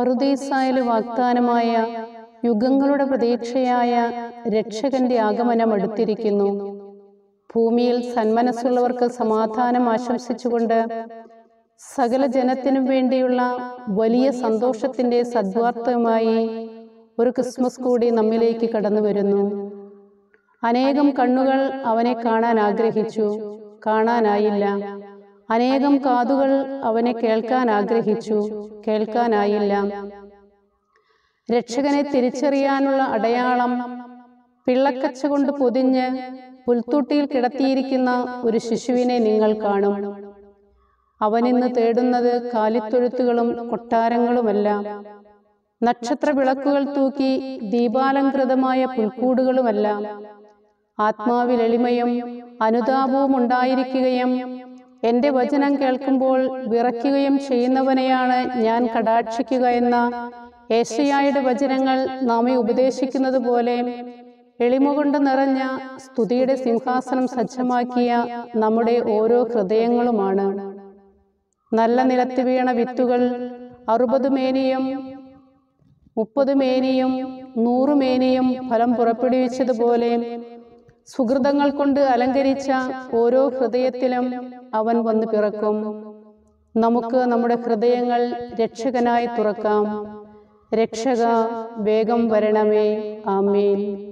പറുദീസായാലും വാഗ്ദാനമായ യുഗങ്ങളുടെ പ്രതീക്ഷയായ രക്ഷകന്റെ ആഗമനം അടുത്തിരിക്കുന്നു ഭൂമിയിൽ സന്മനസ്സുള്ളവർക്ക് സമാധാനം ആശംസിച്ചുകൊണ്ട് സകല ജനത്തിനും വേണ്ടിയുള്ള വലിയ സന്തോഷത്തിന്റെ സദ്വാർത്ഥവുമായി ഒരു ക്രിസ്മസ് കൂടി നമ്മിലേക്ക് കടന്നു വരുന്നു. അനേകം കണ്ണുകൾ അവനെ കാണാൻ ആഗ്രഹിച്ചു. കാണാനായില്ല. അനേകം കാതുകൾ അവനെ കേൾക്കാൻ ആഗ്രഹിച്ചു. കേൾക്കാനായില്ല. രക്ഷകനെ തിരിച്ചറിയാനുള്ള അടയാളം പിള്ളക്കച്ച കൊണ്ട് പൊതിഞ്ഞ് പുൽത്തൊട്ടിയിൽ കിടത്തിയിരിക്കുന്ന ഒരു ശിശുവിനെ നിങ്ങൾ കാണും. അവനിന്ന് തേടുന്നത് കാലിത്തൊഴുത്തുകളും കൊട്ടാരങ്ങളുമല്ല. നക്ഷത്ര വിളക്കുകൾ തൂക്കി ദീപാലംകൃതമായ പുൽക്കൂടുകളുമല്ല. ആത്മാവിൽ എളിമയും അനുതാപവും ഉണ്ടായിരിക്കുകയും എന്റെ വചനം കേൾക്കുമ്പോൾ വിറയ്ക്കുകയും ചെയ്യുന്നവനെയാണ് ഞാൻ കടാക്ഷിക്കുക എന്ന ഏഷ്യയായുടെ വചനങ്ങൾ നാമെ ഉപദേശിക്കുന്നത് പോലെ എളിമ കൊണ്ട് നിറഞ്ഞ സ്തുതിയുടെ സിംഹാസനം സജ്ജമാക്കിയ നമ്മുടെ ഓരോ ഹൃദയങ്ങളുമാണ്. നല്ല നിലത്ത് വീണ വിത്തുകൾ അറുപത് മേനിയും മുപ്പത് മേനിയും നൂറ് മേനിയും ഫലം പുറപ്പെടുവിച്ചതുപോലെ സുഹൃതങ്ങൾ കൊണ്ട് അലങ്കരിച്ച ഓരോ ഹൃദയത്തിലും അവൻ വന്ന് പിറക്കും. നമുക്ക് നമ്മുടെ ഹൃദയങ്ങൾ രക്ഷകനായി തുറക്കാം. രക്ഷക വേഗം വരണമേ. ആമേൻ.